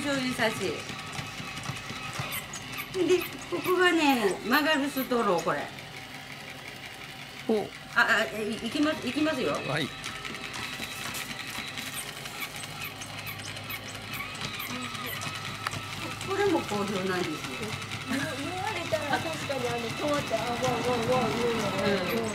100差し。でここがね曲がるストローこれ。お。ああいいきますいきますよ。はい。これも好評なんですよ。言われたら確かにあの止まってあわわわわ言うのね、うん。